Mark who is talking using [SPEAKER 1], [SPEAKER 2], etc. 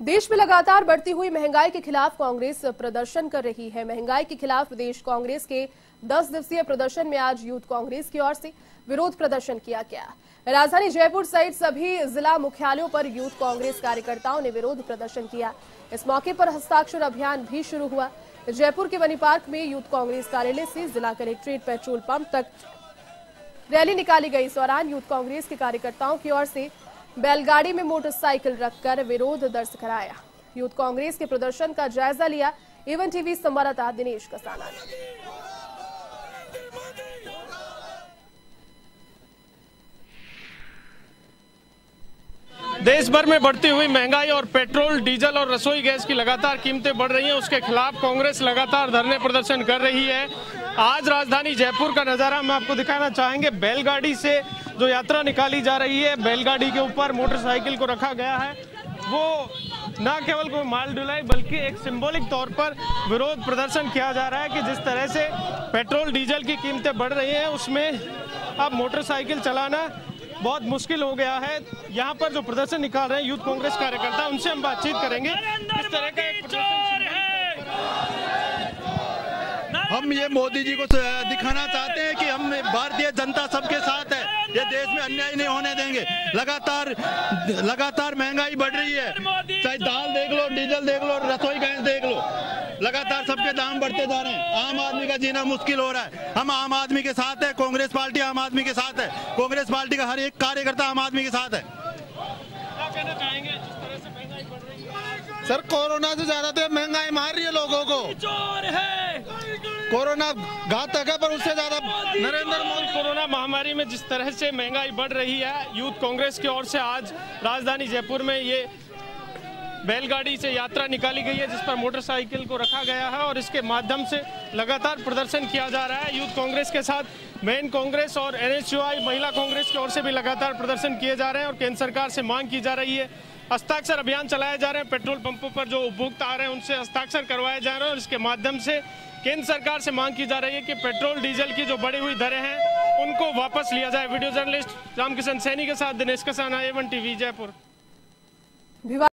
[SPEAKER 1] देश में लगातार बढ़ती हुई महँगाई के खिलाफ कांग्रेस प्रदर्शन कर रही है। महँगाई के खिलाफ प्रदेश कांग्रेस के 10 दिवसीय प्रदर्शन में आज यूथ कांग्रेस की ओर से विरोध प्रदर्शन किया गया। राजधानी जयपुर सहित सभी जिला मुख्यालयों पर यूथ कांग्रेस कार्यकर्ताओं ने विरोध प्रदर्शन किया। इस मौके पर हस्ताक्षर अभियान भी शुरू हुआ। जयपुर के वनी पार्क में यूथ कांग्रेस कार्यालय से जिला कलेक्ट्रेट पेट्रोल पंप तक रैली निकाली गई। इस दौरान यूथ कांग्रेस के कार्यकर्ताओं की ओर से बैलगाड़ी में मोटरसाइकिल रखकर विरोध दर्ज कराया। यूथ कांग्रेस के प्रदर्शन का जायजा लिया एवन टीवी संवाददाता दिनेश कसाना ने।
[SPEAKER 2] देश भर में बढ़ती हुई महँगाई और पेट्रोल, डीजल और रसोई गैस की लगातार कीमतें बढ़ रही हैं। उसके खिलाफ कांग्रेस लगातार धरने प्रदर्शन कर रही है। आज राजधानी जयपुर का नज़ारा हम आपको दिखाना चाहेंगे। बैलगाड़ी से जो यात्रा निकाली जा रही है बैलगाड़ी के ऊपर मोटरसाइकिल को रखा गया है। वो न केवल कोई माल ढुलाई बल्कि एक सिंबॉलिक तौर पर विरोध प्रदर्शन किया जा रहा है कि जिस तरह से पेट्रोल डीजल की कीमतें बढ़ रही हैं उसमें अब मोटरसाइकिल चलाना बहुत मुश्किल हो गया है। यहाँ पर जो प्रदर्शन निकाल रहे हैं यूथ कांग्रेस कार्यकर्ता उनसे हम बातचीत करेंगे। इस तरह का एक
[SPEAKER 3] हम ये मोदी जी को दिखाना चाहते हैं कि हम भारतीय जनता सबके साथ है। ये देश में अन्याय नहीं होने देंगे। लगातार लगातार महँगाई बढ़ रही है। चाहे दाल देख लो, डीजल देख लो, रसोई गैस देख लो। लगातार सबके दाम बढ़ते जा रहे हैं। आम आदमी का जीना मुश्किल हो रहा है। हम आम आदमी के साथ है, कांग्रेस पार्टी आम आदमी के साथ है। कांग्रेस पार्टी का हर एक कार्यकर्ता आम आदमी के साथ है।
[SPEAKER 4] सर, कोरोना से ज़्यादा तो महँगाई मार रही है लोगों को। कोरोना घातक है, पर उससे ज़्यादा
[SPEAKER 2] नरेंद्र मोदी कोरोना महामारी में जिस तरह से महँगाई बढ़ रही है, यूथ कांग्रेस की ओर से आज राजधानी जयपुर में ये बैलगाड़ी से यात्रा निकाली गई है, जिस पर मोटरसाइकिल को रखा गया है और इसके माध्यम से लगातार प्रदर्शन किया जा रहा है। यूथ कांग्रेस के साथ मेन कांग्रेस और एनएसयूआई महिला कांग्रेस की ओर से भी लगातार प्रदर्शन किए जा रहे हैं और केंद्र सरकार से मांग की जा रही है। हस्ताक्षर अभियान चलाए जा रहे हैं, पेट्रोल पंपों पर जो उपभोक्ता आ रहे हैं, उनसे हस्ताक्षर करवाए जा रहे हैं और इसके माध्यम से केंद्र सरकार से मांग की जा रही है कि पेट्रोल, डीजल की जो बढ़ी हुई दरें हैं, उनको वापस लिया जाए। वीडियो जर्नलिस्ट रामकिशन सैनी के साथ Dinesh Kasana A one TV Jaipur.